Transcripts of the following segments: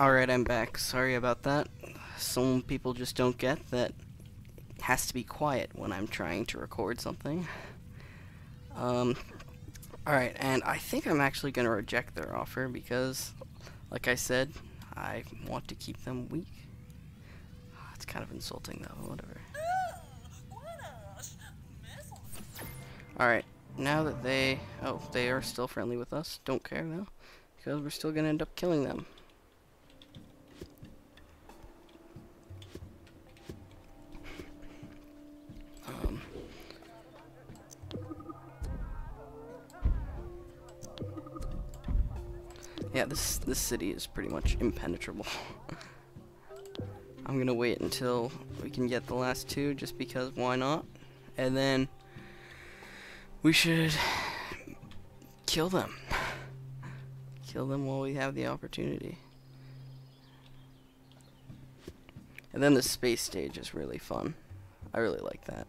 Alright, I'm back. Sorry about that. Some people just don't get that it has to be quiet when I'm trying to record something. Um, alright, and I think I'm actually going to reject their offer because, like I said, I want to keep them weak. It's kind of insulting though, whatever. Alright, now that they... Oh, they are still friendly with us. Don't care though, because we're still going to end up killing them. Yeah, this this city is pretty much impenetrable. I'm gonna wait until we can get the last two, just because why not? And then we should kill them. Kill them while we have the opportunity. And then the space stage is really fun. I really like that.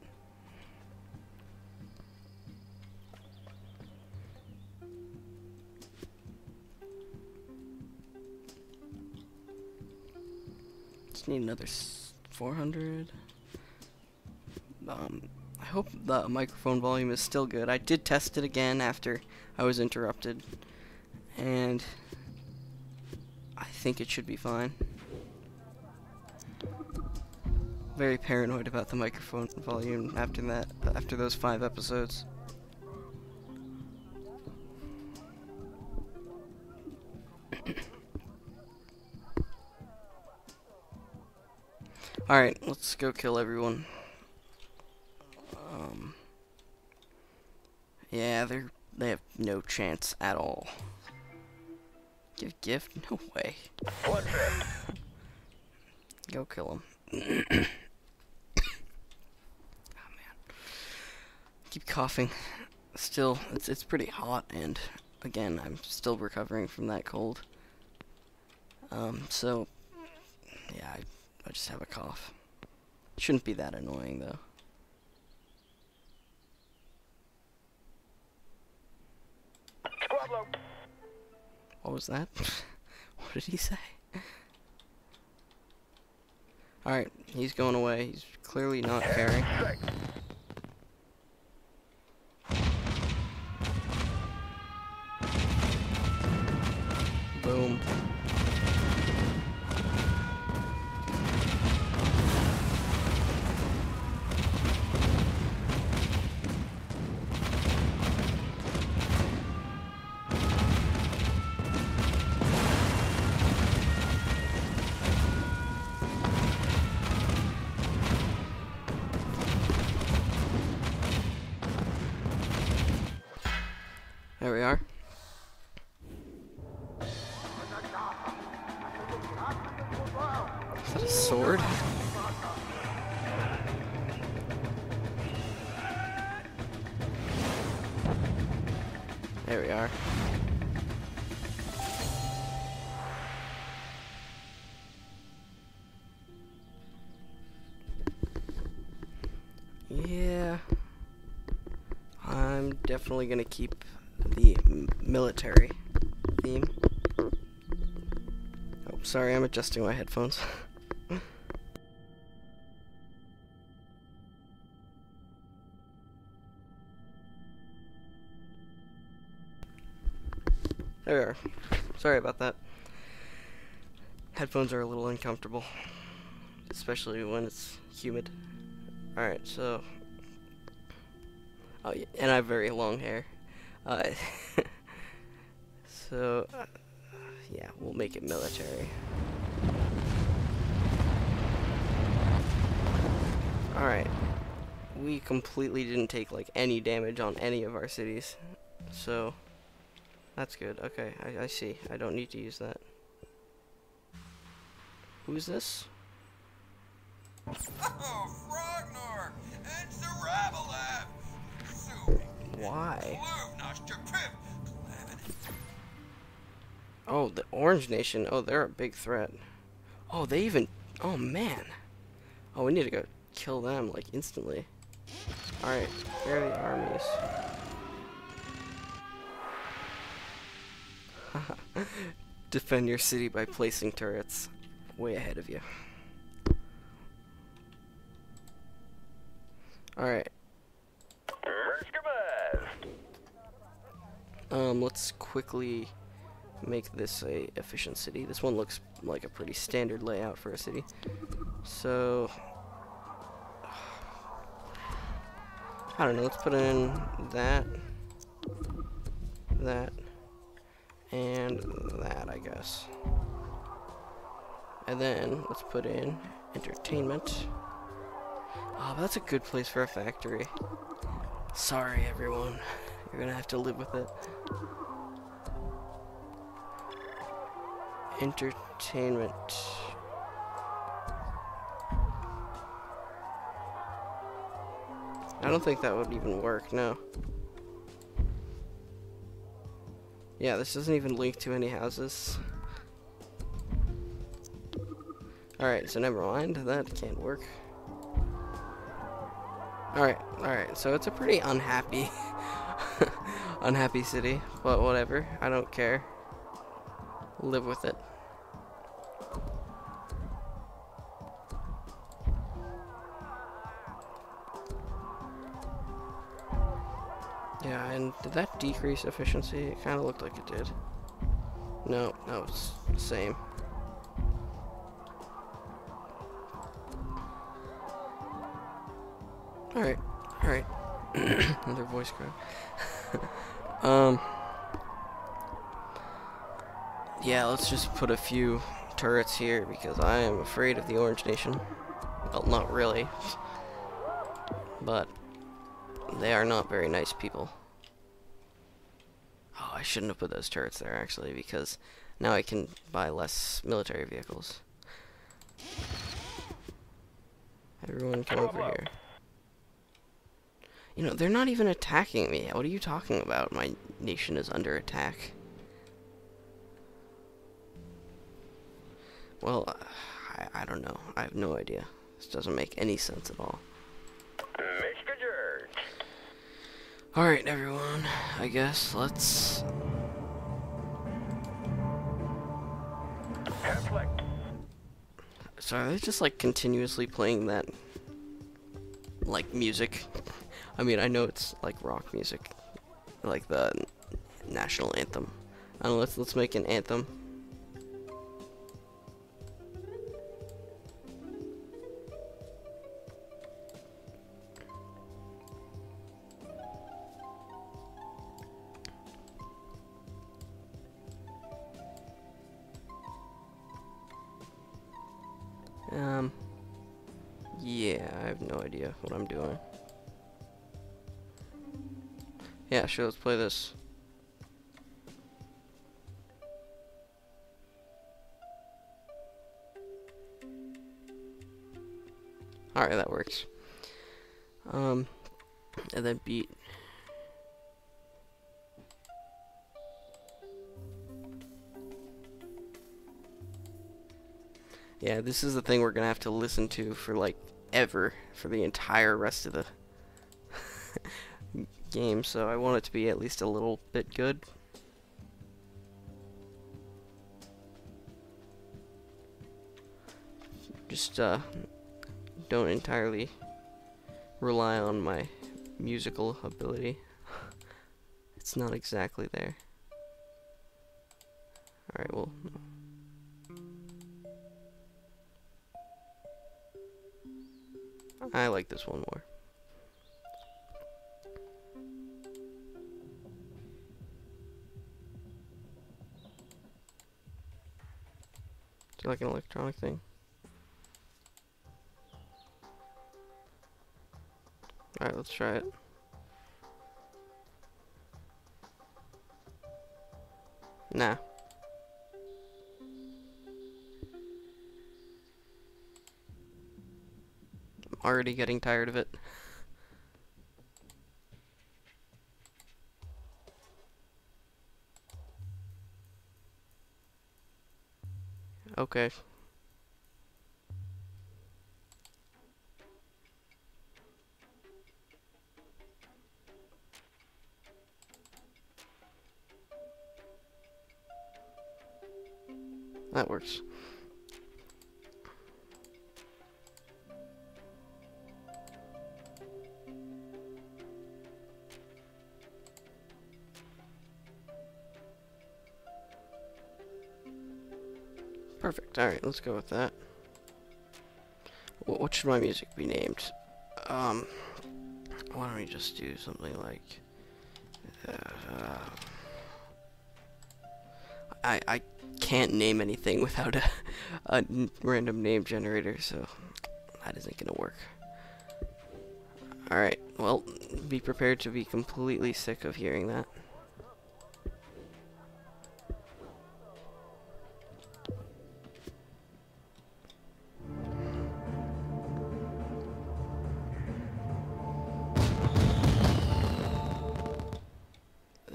Just need another 400. Um, I hope the microphone volume is still good. I did test it again after I was interrupted, and I think it should be fine. Very paranoid about the microphone volume after that, after those five episodes. Alright, let's go kill everyone. Um, yeah, they're they have no chance at all. Give gift? No way. Go kill him. oh man. Keep coughing. Still, it's it's pretty hot, and again, I'm still recovering from that cold. Um, so yeah, I, I just have a cough. Shouldn't be that annoying though. What was that? what did he say? Alright, he's going away. He's clearly not caring. Yeah. I'm definitely gonna keep the military theme. Oh, sorry, I'm adjusting my headphones. there we are. Sorry about that. Headphones are a little uncomfortable, especially when it's humid. Alright, so. Oh, yeah, and I have very long hair. Uh, so, yeah, we'll make it military. Alright. We completely didn't take, like, any damage on any of our cities. So, that's good. Okay, I, I see. I don't need to use that. Who's this? Oh! Super Why? Oh, the Orange Nation. Oh, they're a big threat. Oh, they even... Oh, man. Oh, we need to go kill them, like, instantly. Alright, here are the armies. defend your city by placing turrets way ahead of you. Alright. Um, let's quickly make this a efficient city. This one looks like a pretty standard layout for a city. So, I don't know, let's put in that, that, and that, I guess. And then, let's put in entertainment. Oh, that's a good place for a factory. Sorry, everyone. You're gonna have to live with it. Entertainment. I don't think that would even work, no. Yeah, this doesn't even link to any houses. Alright, so never mind, that can't work. Alright, alright, so it's a pretty unhappy, unhappy city, but whatever, I don't care. Live with it. Yeah, and did that decrease efficiency? It kind of looked like it did. No, no, it's the same. Alright, alright. Another voice crack. um. Yeah, let's just put a few turrets here because I am afraid of the Orange Nation. Well, not really. But they are not very nice people. Oh, I shouldn't have put those turrets there actually because now I can buy less military vehicles. Everyone come over here. You know, they're not even attacking me. What are you talking about? My nation is under attack. Well, uh, I, I don't know. I have no idea. This doesn't make any sense at all. Mr. George. Alright, everyone. I guess let's... Conflict. So are they just like continuously playing that like music? I mean, I know it's like rock music, like the national anthem. I don't know, let's let's make an anthem. Um, yeah, I have no idea what I'm doing. Yeah, sure, let's play this. Alright, that works. Um, and then beat. Yeah, this is the thing we're gonna have to listen to for like ever for the entire rest of the game, so I want it to be at least a little bit good. Just uh don't entirely rely on my musical ability. it's not exactly there. Alright, well I like this one more. Like an electronic thing? Alright, let's try it. Nah. I'm already getting tired of it. Okay. that works. Perfect. Alright, let's go with that. Wh- What should my music be named? Um, why don't we just do something like... Uh, I, I can't name anything without a, a random name generator, so that isn't gonna work. Alright, well, be prepared to be completely sick of hearing that.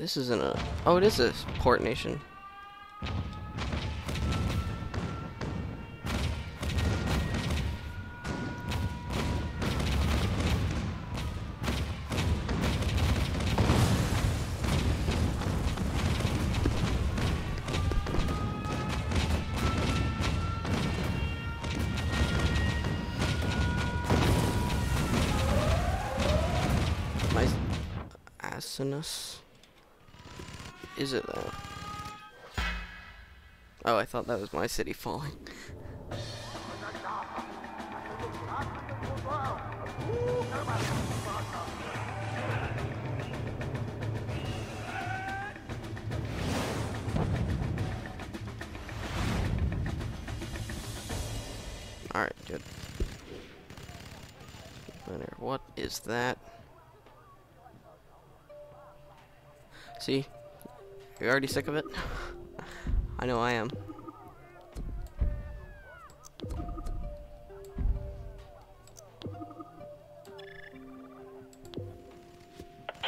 This isn't a. Oh, it is a port nation. Asinus. Is it though? Oh, I thought that was my city falling. Alright, good. What is that? See? You're already sick of it? I know I am.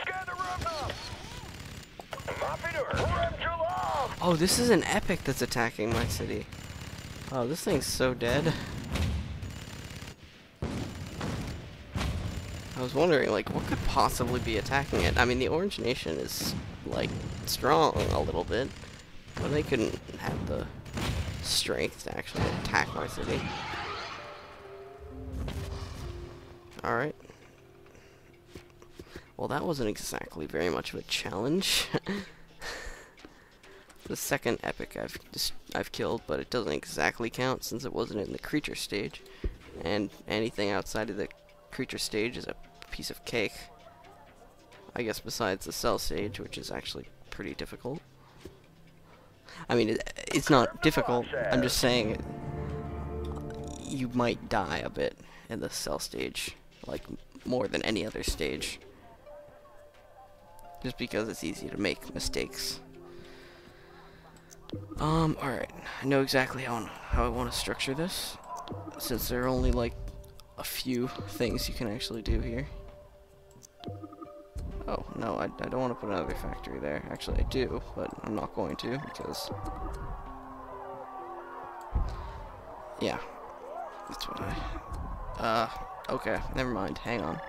Gather up! Mafidor, Ramjula! Oh, this is an epic that's attacking my city. Oh, this thing's so dead. I was wondering, like, what could possibly be attacking it? I mean, the Orange Nation is, like, strong a little bit, but they couldn't have the strength to actually attack my city. Alright. Well, that wasn't exactly very much of a challenge. the second epic I've just I've killed, but it doesn't exactly count since it wasn't in the creature stage, and anything outside of the creature stage is a piece of cake. I guess besides the cell stage, which is actually pretty difficult. I mean, it, it's not difficult. I'm just saying you might die a bit in the cell stage, like more than any other stage. Just because it's easy to make mistakes. Um, alright. I know exactly how, how I want to structure this. Since there are only like a few things you can actually do here. Oh, no, I, I don't want to put another factory there. Actually, I do, but I'm not going to because... Yeah. That's what I... Uh, okay, never mind. Hang on.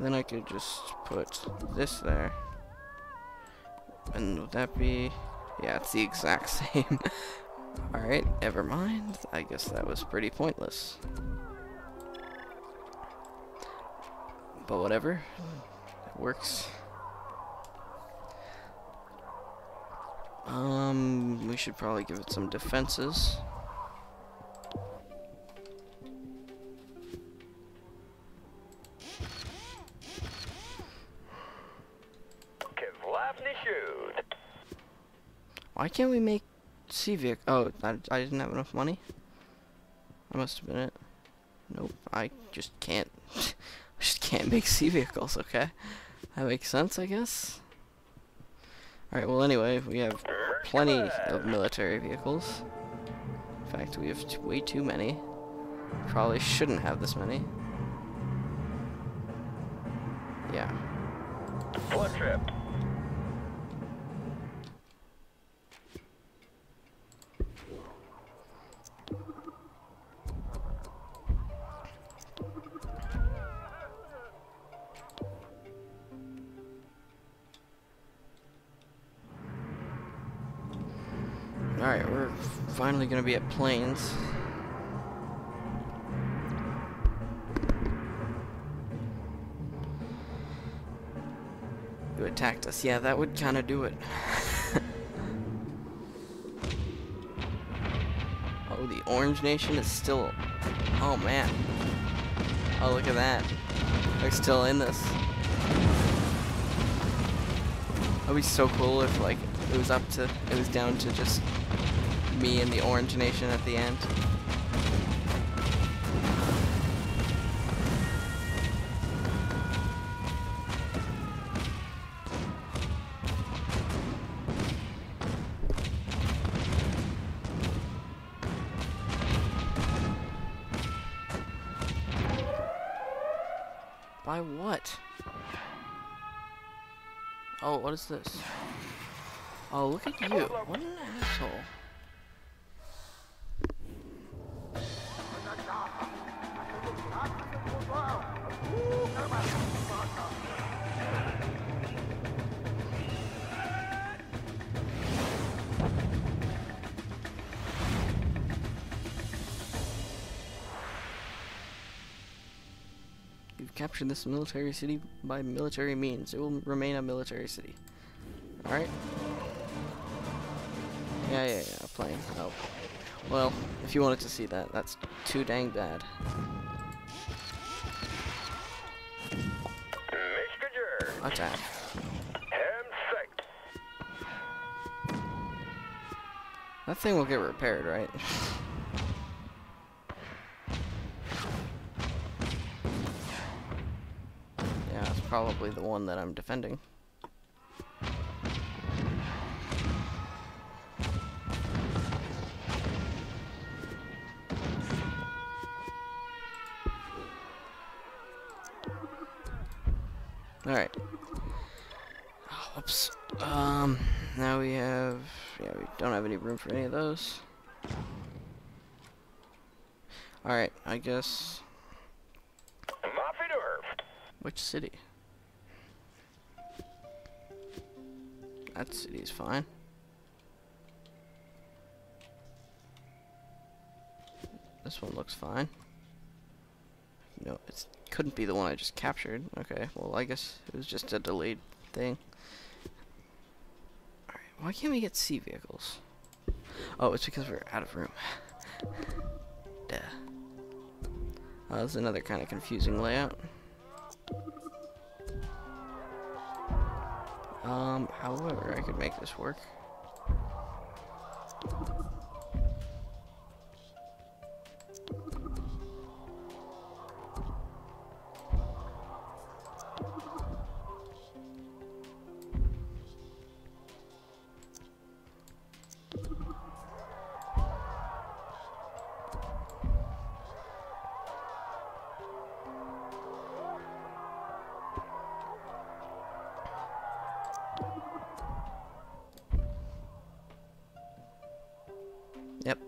Then I could just put this there. And would that be... Yeah, it's the exact same. Alright, never mind. I guess that was pretty pointless. But whatever. It works. Um, we should probably give it some defenses. Why can't we make sea vehicle? Oh, I, I didn't have enough money. I must have been it. Nope, I just can't. I just can't make sea vehicles. Okay, that makes sense, I guess. All right. Well, anyway, we have plenty of military vehicles. In fact, we have way too many. Probably shouldn't have this many. Yeah. Trip! Finally gonna be at planes. You attacked us? Yeah, that would kind of do it. oh, the Orange Nation is still. Oh man. Oh, look at that. They're still in this. That'd be so cool if like it was up to it was down to just me and the Orange Nation at the end. By what? Oh, what is this? Oh, look at you. What an asshole. You've this military city by military means. It will remain a military city. Alright. Yeah, yeah, yeah, plane. Oh. Well, if you wanted to see that, that's too dang bad. Attack. That thing will get repaired, right? probably the one that I'm defending. Alright. Oh, whoops. Um, now we have... Yeah, we don't have any room for any of those. Alright, I guess... Which city? That city's fine. This one looks fine. No, it couldn't be the one I just captured. Okay, well, I guess it was just a delayed thing. Alright, why can't we get sea vehicles? Oh, it's because we're out of room. Duh. Uh, that's another kind of confusing layout. Um, however, I could make this work. Yep.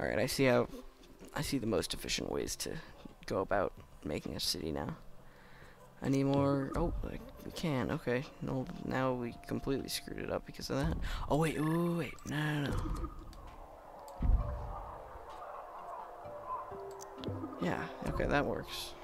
Alright, I see how I see the most efficient ways to go about making a city now. I need more oh we can, okay. No now we completely screwed it up because of that. Oh wait, wait, wait, no no no. Yeah, okay, that works.